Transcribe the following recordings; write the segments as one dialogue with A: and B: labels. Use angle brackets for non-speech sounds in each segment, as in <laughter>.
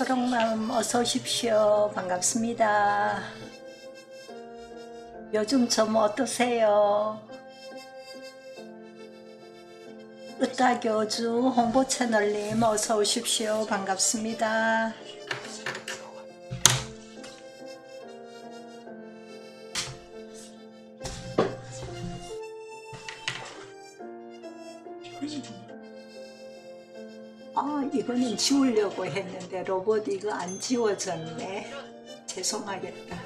A: 초록맘 어서 오십시오. 반갑습니다. 요즘 좀 어떠세요? 으따교주 홍보 채널님 어서 오십시오. 반갑습니다. 이거는 지우려고 했는데 로봇 이거 안 지워졌네. 죄송하겠다.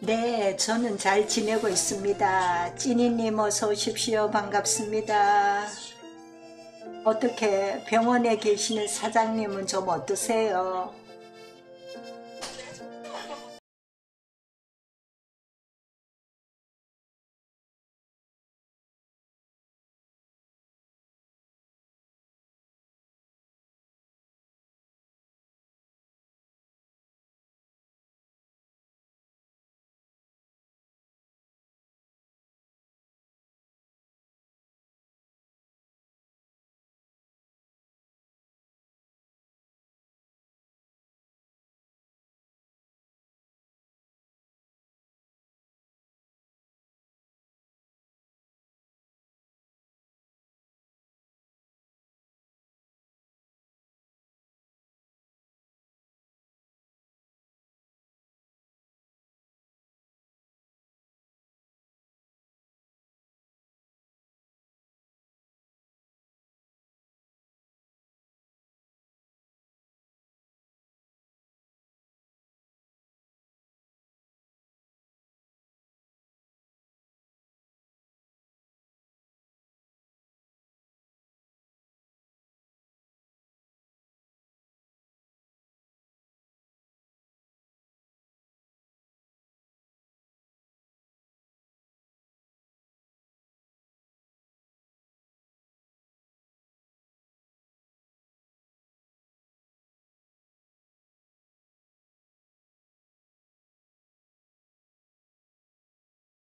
A: 네, 저는 잘 지내고 있습니다. 찐이님 어서 오십시오. 반갑습니다. 어떻게 병원에 계시는 사장님은 좀 어떠세요?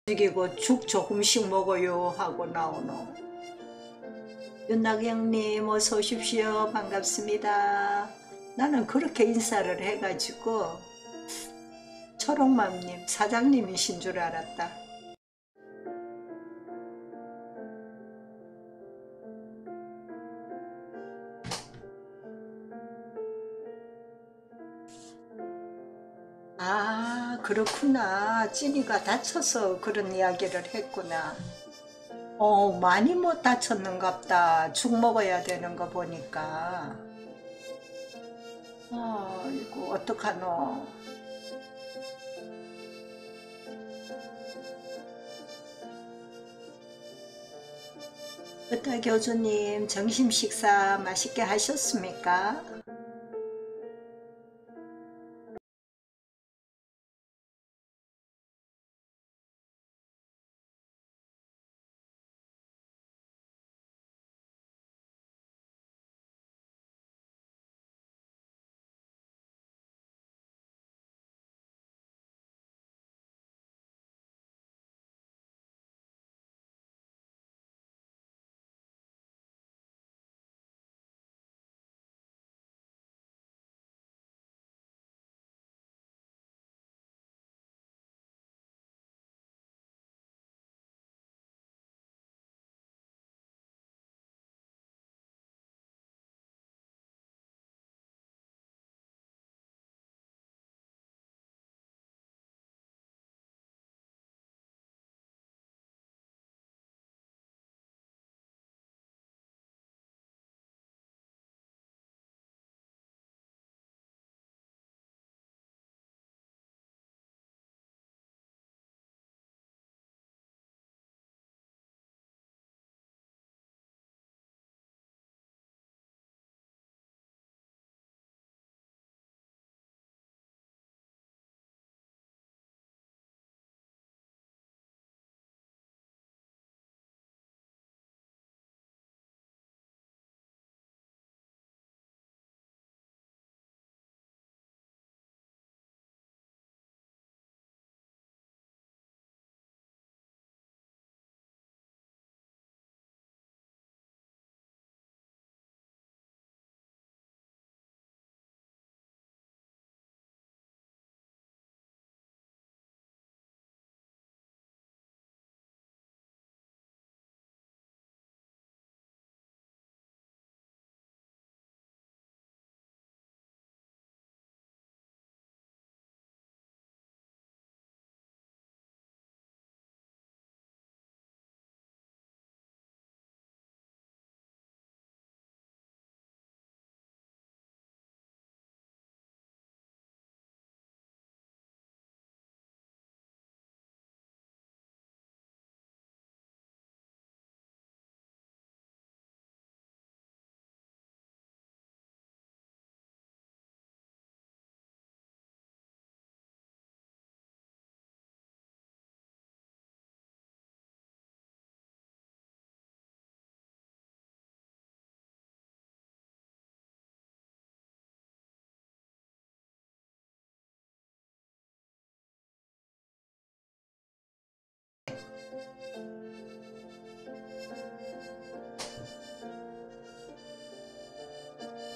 A: 죽이고 죽 조금씩 먹어요 하고 나오노. 윤나경님 어서 오십시오. 반갑습니다. 나는 그렇게 인사를 해가지고 초록맘님 사장님이신 줄 알았다. 그렇구나. 찐이가 다쳐서 그런 이야기를 했구나. 어, 많이 못 다쳤는갑다. 죽 먹어야 되는 거 보니까. 아, 이거 어떡하노. 으타 교주님, 점심 식사 맛있게 하셨습니까?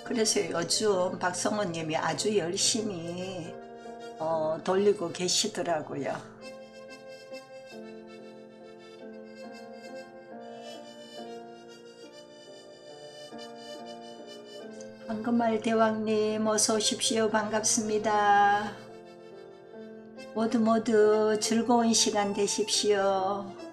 A: 그래서 요즘 박성호님이 아주 열심히 어, 돌리고 계시더라고요. 황금말 대왕님 어서 오십시오. 반갑습니다. 모두 모두 즐거운 시간 되십시오.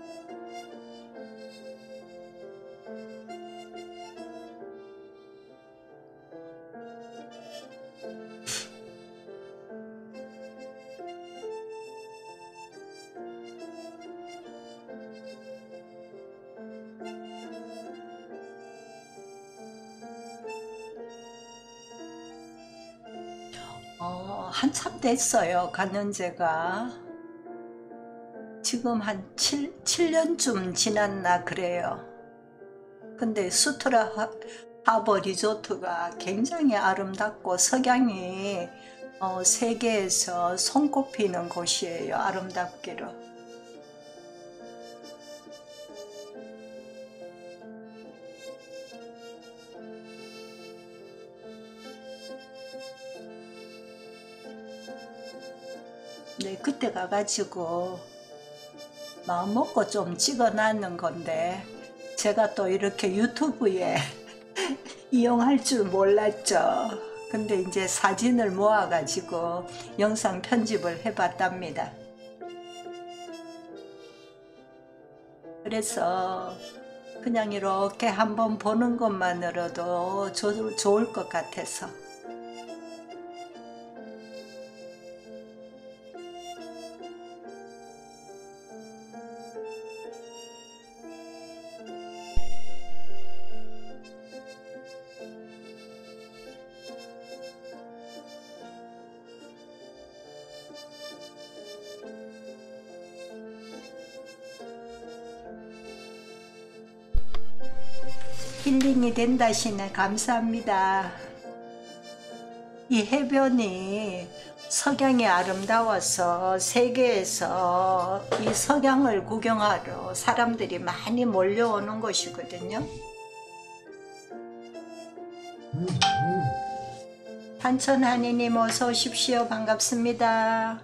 A: 됐어요. 갔는 제가. 지금 한 7, 7년쯤 지났나 그래요. 근데 수트라 하- 하버 리조트가 굉장히 아름답고 석양이 어, 세계에서 손꼽히는 곳이에요. 아름답기로. 그때 가가지고 마음 먹고 좀 찍어놨는 건데 제가 또 이렇게 유튜브에 <laughs> 이용할 줄 몰랐죠. 근데 이제 사진을 모아가지고 영상 편집을 해봤답니다. 그래서 그냥 이렇게 한번 보는 것만으로도 좋- 좋을 것 같아서 힐링이 된다시네 감사합니다. 이 해변이 석양이 아름다워서 세계에서 이 석양을 구경하러 사람들이 많이 몰려오는 곳이거든요. 한천하니님 어서 오십시오. 반갑습니다.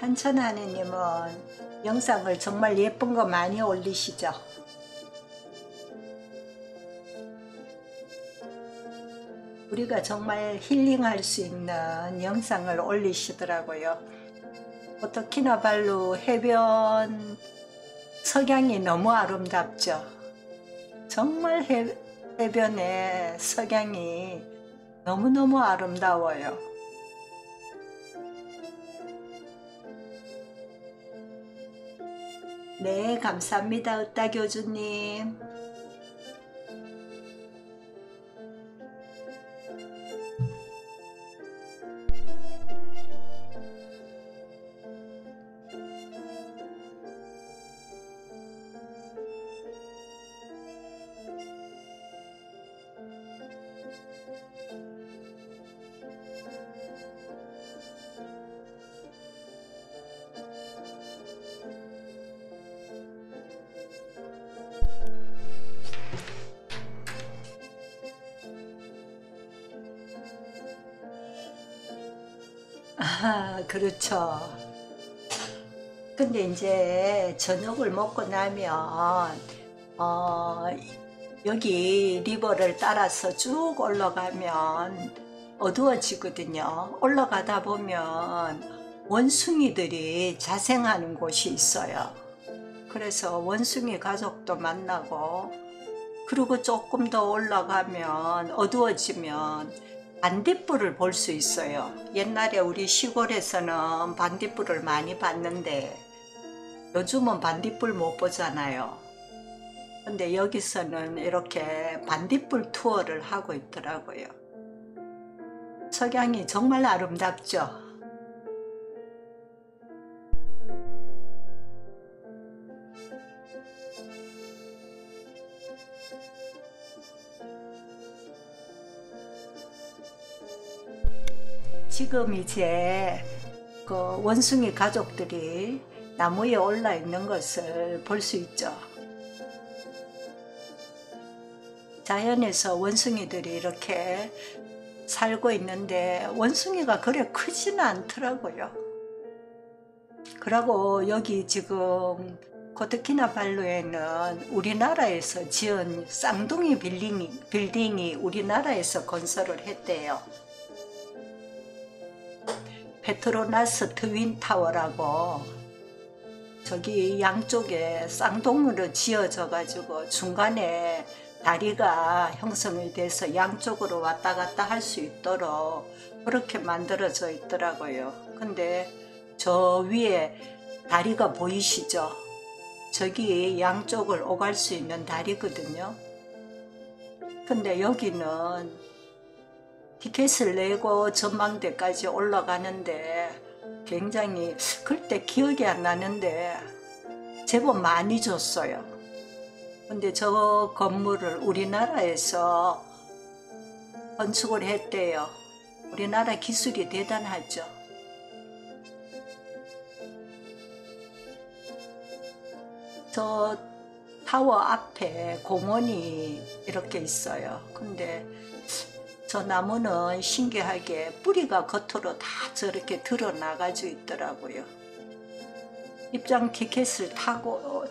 A: 한천하니님은 영상을 정말 예쁜 거 많이 올리시죠? 우리가 정말 힐링할 수 있는 영상을 올리시더라고요. 오토키나발루 해변 석양이 너무 아름답죠. 정말 해, 해변의 석양이 너무너무 아름다워요. 네, 감사합니다. 으따 교주님. 아, 그렇죠. 근데 이제 저녁을 먹고 나면 어, 여기 리버를 따라서 쭉 올라가면 어두워지거든요. 올라가다 보면 원숭이들이 자생하는 곳이 있어요. 그래서 원숭이 가족도 만나고 그리고 조금 더 올라가면 어두워지면 반딧불을 볼 수 있어요. 옛날에 우리 시골에서는 반딧불을 많이 봤는데 요즘은 반딧불 못 보잖아요. 근데 여기서는 이렇게 반딧불 투어를 하고 있더라고요. 석양이 정말 아름답죠. 지금 이제 그 원숭이 가족들이 나무에 올라 있는 것을 볼 수 있죠. 자연에서 원숭이들이 이렇게 살고 있는데 원숭이가 그래 크지는 않더라고요. 그리고 여기 지금 코트키나발루에는 우리나라에서 지은 쌍둥이 빌딩이, 빌딩이 우리나라에서 건설을 했대요. 페트로나스 트윈타워라고 저기 양쪽에 쌍둥이로 지어져 가지고 중간에 다리가 형성이 돼서 양쪽으로 왔다 갔다 할 수 있도록 그렇게 만들어져 있더라고요. 근데 저 위에 다리가 보이시죠? 저기 양쪽을 오갈 수 있는 다리거든요. 근데 여기는 티켓을 내고 전망대까지 올라가는데 굉장히 그때 기억이 안 나는데 제법 많이 줬어요. 근데 저 건물을 우리나라에서 건축을 했대요. 우리나라 기술이 대단하죠. 저 타워 앞에 공원이 이렇게 있어요. 근데 저 나무는 신기하게 뿌리가 겉으로 다 저렇게 드러나가지고 있더라고요. 입장 티켓을 타고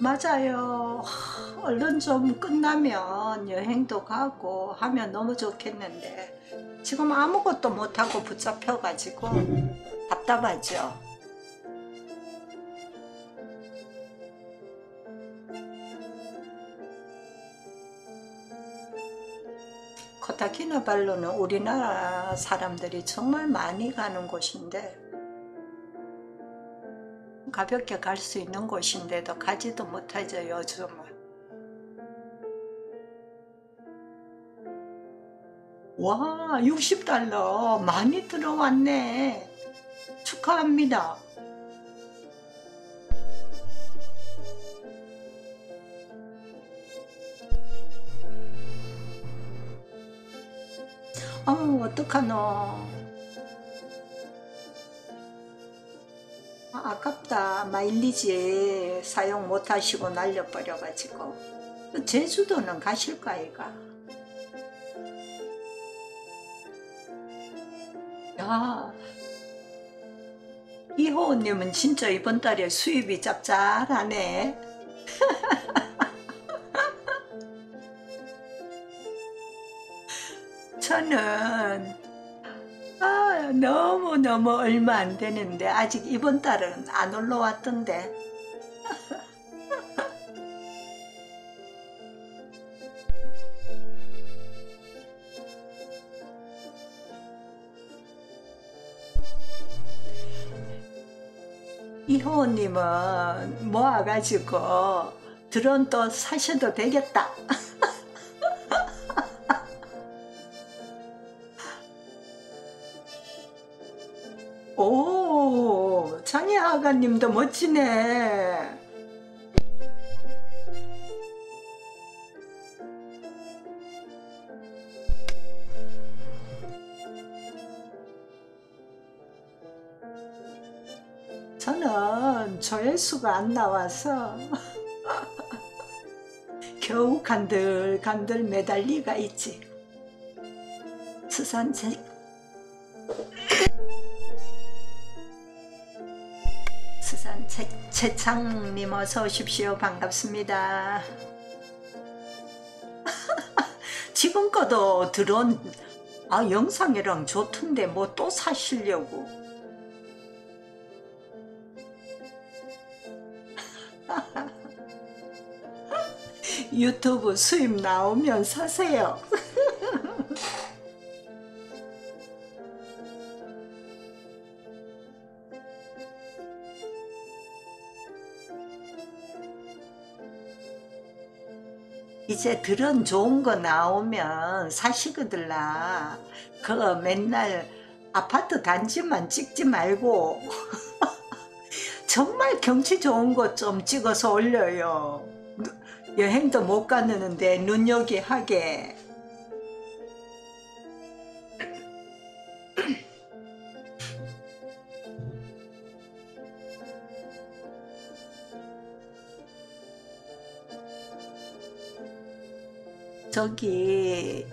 A: 맞아요. 얼른 좀 끝나면 여행도 가고 하면 너무 좋겠는데 지금 아무것도 못하고 붙잡혀가지고 답답하죠. 코타키나발루는 우리나라 사람들이 정말 많이 가는 곳인데 가볍게 갈 수 있는 곳인데도 가지도 못하죠 요즘은. 와 60달러. 많이 들어왔네. 축하합니다. 어 어떡하노 아, 아깝다. 마일리지 사용 못하시고 날려버려가지고. 제주도는 가실까 이가? 야 이호원님은 진짜 이번 달에 수입이 짭짤하네. <laughs> 저는 아, 너무너무 얼마 안 되는데 아직 이번 달은 안 올라왔던데 <laughs> 이호님은 모아가지고 드론 또 사셔도 되겠다. <laughs> 장혜아가님도 멋지네. 저는 조회수가 안 나와서 <laughs> 겨우 간들간들 매달리가 있지. 수산책 채창님 어서 오십시오. 반갑습니다. <laughs> 지금 거도 드론 아 영상이랑 좋던데 뭐 또 사시려고 <laughs> 유튜브 수입 나오면 사세요. 이제 들은 좋은 거 나오면 사시거들라. 그 맨날 아파트 단지만 찍지 말고 <laughs> 정말 경치 좋은 거좀 찍어서 올려요. 여행도 못 가는데 눈여기 하게. 저기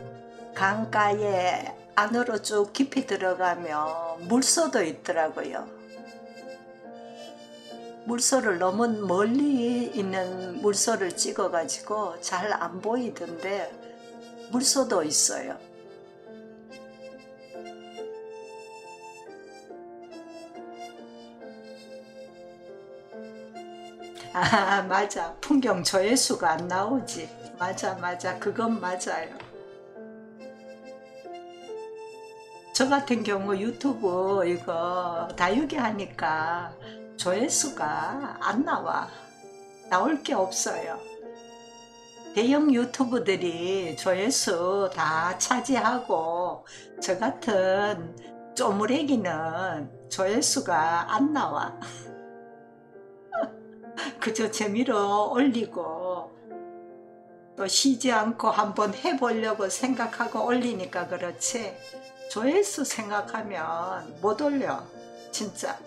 A: 강가에 안으로 쭉 깊이 들어가면 물소도 있더라고요. 물소를 너무 멀리 있는 물소를 찍어가지고 잘 안 보이던데 물소도 있어요. 아 맞아 풍경 조회수가 안 나오지 맞아 맞아. 그건 맞아요. 저 같은 경우 유튜브 이거 다육이 하니까 조회수가 안 나와. 나올 게 없어요. 대형 유튜브들이 조회수 다 차지하고 저 같은 쪼무레기는 조회수가 안 나와. <laughs> 그저 재미로 올리고 또 쉬지 않고 한번 해보려고 생각하고 올리니까 그렇지. 조회수 생각하면 못 올려. 진짜.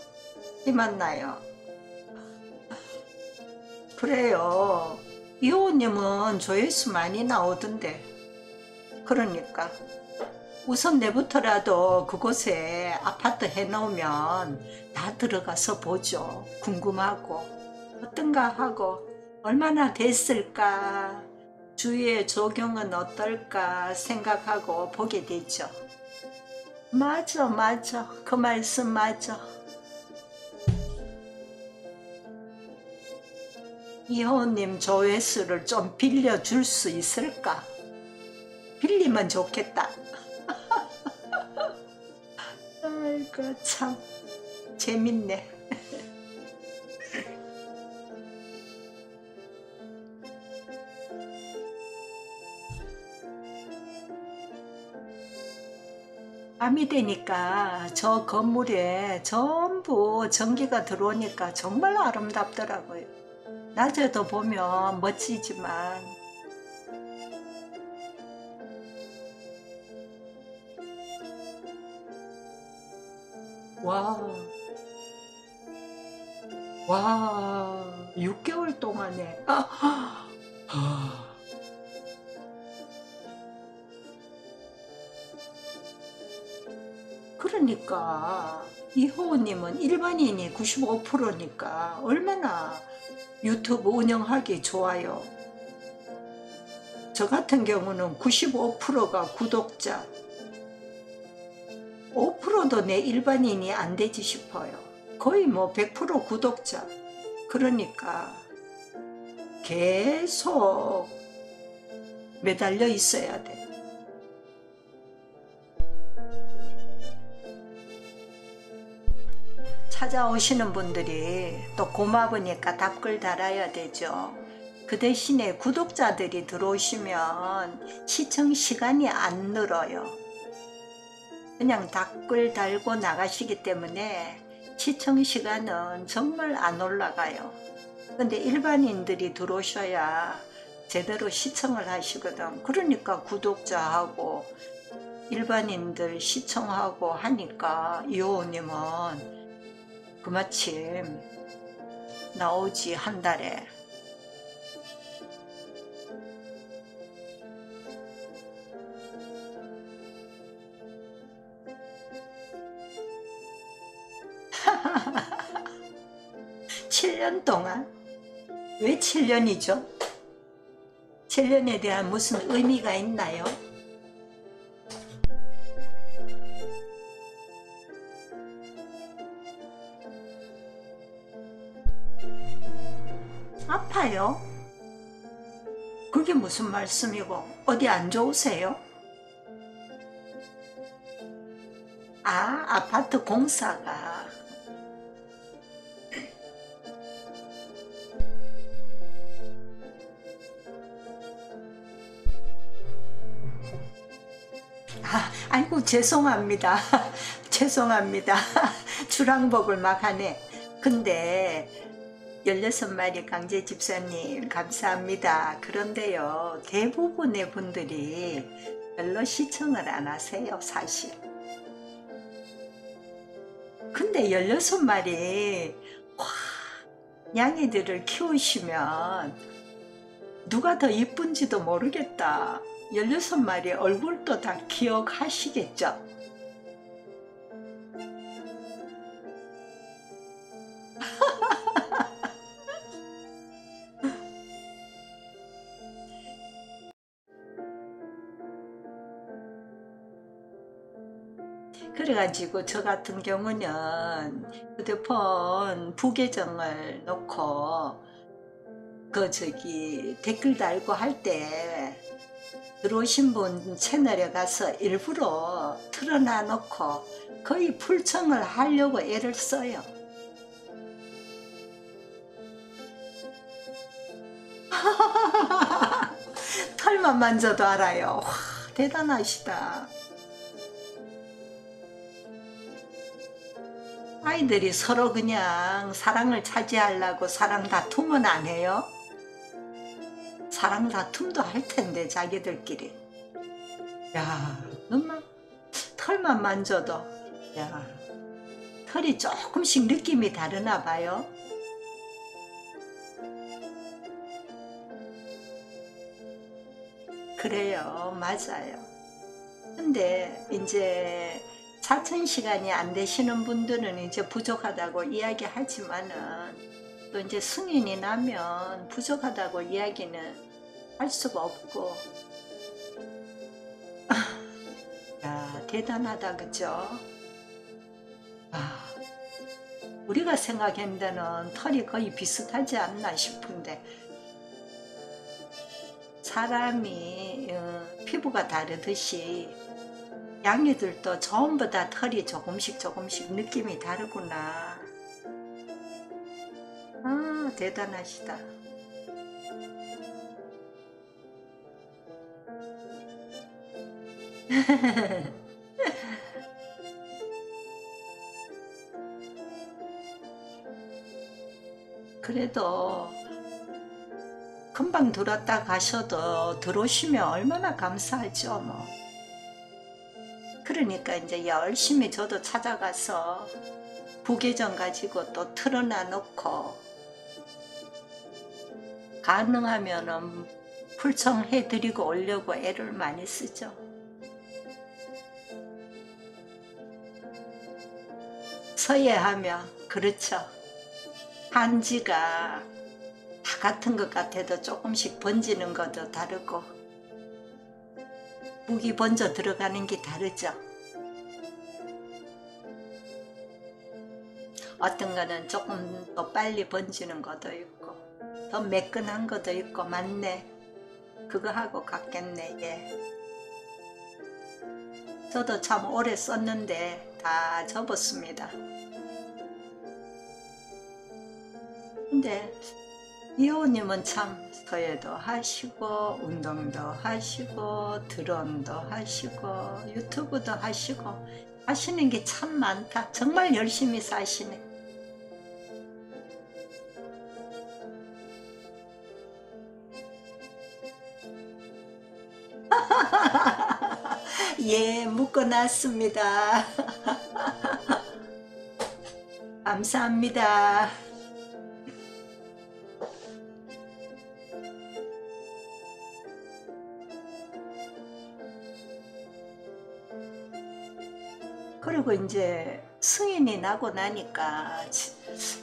A: 이만 나요. 그래요. 이호님은 조회수 많이 나오던데. 그러니까. 우선 내부터라도 그곳에 아파트 해놓으면 다 들어가서 보죠. 궁금하고. 어떤가 하고. 얼마나 됐을까 주위의 조경은 어떨까 생각하고 보게 되죠. 맞아 맞아. 그 말씀 맞아. 이호님 조회수를 좀 빌려줄 수 있을까? 빌리면 좋겠다. <laughs> 아이고 참. 재밌네 밤이 되니까 저 건물에 전부 전기가 들어오니까 정말 아름답더라고요. 낮에도 보면 멋지지만 와, 와, 6개월 동안에 아, 아. 그러니까 이 호우님은 일반인이 95%니까 얼마나 유튜브 운영하기 좋아요. 저 같은 경우는 95%가 구독자, 아무도 내 일반인이 안 되지 싶어요. 거의 뭐 100% 구독자. 그러니까 계속 매달려 있어야 돼. 찾아오시는 분들이 또 고마우니까 답글 달아야 되죠. 그 대신에 구독자들이 들어오시면 시청 시간이 안 늘어요. 그냥 댓글 달고 나가시기 때문에 시청 시간은 정말 안 올라가요. 근데 일반인들이 들어오셔야 제대로 시청을 하시거든. 그러니까 구독자하고 일반인들 시청하고 하니까 이호님은 그마침 나오지 한 달에 <laughs> 칠년 동안 왜 7년이죠? 7년에 대한 무슨 의미가 있나요? 아파요? 그게 무슨 말씀이고 어디 안 좋으세요? 아 아파트 공사가 아, 아이고 죄송합니다. <laughs> 죄송합니다. <laughs> 주랑복을 막 하네. 근데 16마리 강제 집사님 감사합니다. 그런데요. 대부분의 분들이 별로 시청을 안 하세요. 사실. 근데 16마리 와, 양이들을 키우시면 누가 더 이쁜지도 모르겠다. 16마리 얼굴도 다 기억하시겠죠? 그래가지고 저 같은 경우는 휴대폰 부계정을 놓고 그 저기 댓글 달고 할 때 들어오신 분 채널에 가서 일부러 틀어놔 놓고 거의 풀청을 하려고 애를 써요. <laughs> 털만 만져도 알아요. 와, 대단하시다. 아이들이 서로 그냥 사랑을 차지하려고 사랑 다툼은 안 해요? 사랑 다툼도 할 텐데 자기들끼리. 야 엄마 털만 만져도. 야 털이 조금씩 느낌이 다르나 봐요. 그래요. 맞아요. 근데 이제 사천 시간이 안 되시는 분들은 이제 부족하다고 이야기하지만은 또 이제 승인이 나면 부족하다고 이야기는 할 수가 없고 야 대단하다 그죠? 아, 우리가 생각한 데는 털이 거의 비슷하지 않나 싶은데 사람이 어, 피부가 다르듯이 양이들도 전부 다 털이 조금씩 조금씩 느낌이 다르구나. 아, 대단하시다. <laughs> 그래도 금방 들었다 가셔도 들어오시면 얼마나 감사하죠, 뭐. 그러니까 이제 열심히 저도 찾아가서 부계정 가지고 또 틀어놔 놓고 가능하면은 풀청해 드리고 오려고 애를 많이 쓰죠. 서예하면 그렇죠. 한지가 다 같은 것 같아도 조금씩 번지는 것도 다르고 무기 번져 들어가는 게 다르죠. 어떤 거는 조금 더 빨리 번지는 것도 있고 더 매끈한 것도 있고 맞네. 그거 하고 갔겠네 예. 저도 참 오래 썼는데 다 접었습니다. 근데 이호님은 참 서예도 하시고 운동도 하시고 드론도 하시고 유튜브도 하시고 하시는 게 참 많다. 정말 열심히 사시네 <laughs> 예 묶어놨습니다 <laughs> 감사합니다 그리고 이제 승인이 나고 나니까 지-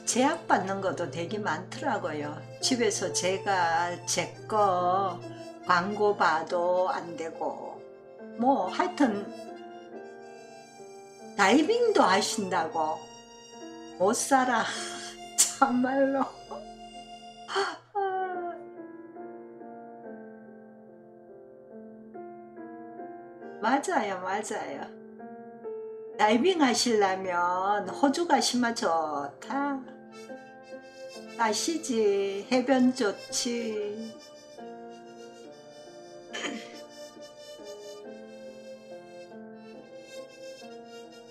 A: 제약받는 것도 되게 많더라고요. 집에서 제가 제거 광고 봐도 안 되고, 뭐 하여튼 다이빙도 하신다고. 못 살아. <laughs> 참말로. 아. <laughs> 맞아요, 맞아요. 다이빙 하시려면 호주 가시면 좋다. 아시지? 해변 좋지.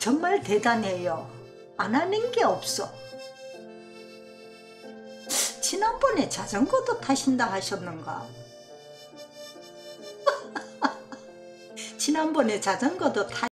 A: 정말 대단해요. 안 하는 게 없어. 지난번에 자전거도 타신다 하셨는가? <laughs> 지난번에 자전거도 타